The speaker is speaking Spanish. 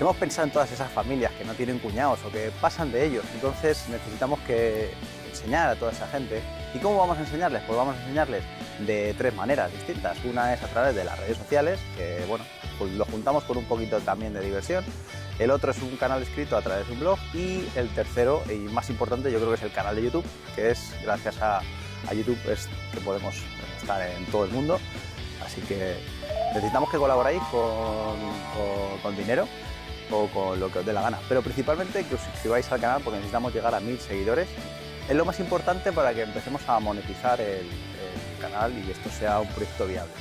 hemos pensado en todas esas familias que no tienen cuñados o que pasan de ellos, entonces necesitamos que enseñar a toda esa gente. ¿Y cómo vamos a enseñarles? Pues vamos a enseñarles de tres maneras distintas. Una es a través de las redes sociales, que bueno, pues lo juntamos con un poquito también de diversión. El otro es un canal escrito a través de un blog y el tercero y más importante yo creo que es el canal de YouTube, que es gracias a, YouTube es que podemos estar en todo el mundo. Así que necesitamos que colaboréis con, con dinero o con lo que os dé la gana, pero principalmente que os suscribáis al canal porque necesitamos llegar a mil seguidores. Es lo más importante para que empecemos a monetizar el canal y esto sea un proyecto viable.